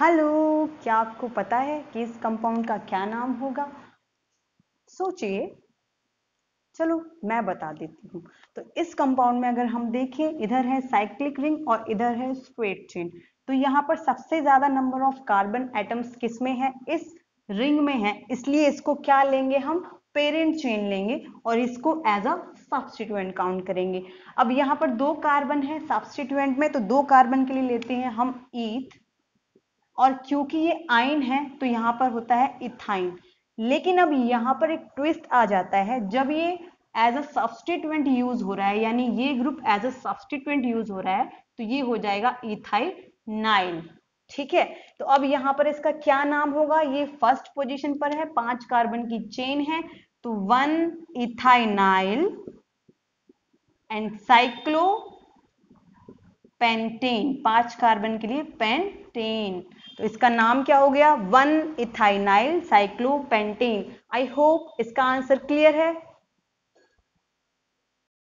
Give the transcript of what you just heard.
Hello, क्या आपको पता है कि इस कंपाउंड का क्या नाम होगा? सोचिए। चलो, मैं बता देती हूँ। तो इस कंपाउंड में अगर हम देखें, इधर है साइक्लिक रिंग और इधर है स्ट्रेट चेन। तो यहाँ पर सबसे ज़्यादा नंबर ऑफ़ कार्बन एटम्स किसमें है? इस रिंग में है। इसलिए इसको क्या लेंगे हम? पेरेंट चेन लेंगे और इसको एज अ सब्सटीट्यूएंट काउंट करेंगे। अब यहाँ पर दो कार्बन है सब्सटीट्यूएंट में तो दो कार्बन के लिए लेते हैं हम ईथ। और क्योंकि ये आइन है तो यहाँ पर होता है इथाइन। लेकिन अब यहाँ पर एक ट्विस्ट आ जाता है, जब ये एज अ सब्सटीट्यूएंट यूज़ हो रहा है, यानी ये group as a substituent use हो रहा है तो ये हो जाएगा इथाइल नाइन ठीक है? तो अब यहाँ पर इसका क्या नाम होगा? ये फ़र्स्ट पोजीशन पर है, पाँच कार्बन की चेन है तो one ethynyl and cyclo pentane, पाँच कार्बन के लिए पेंटेन। तो इसका नाम क्या हो गया? One ethynyl cyclopentane. I hope इसका आंसर क्लियर है।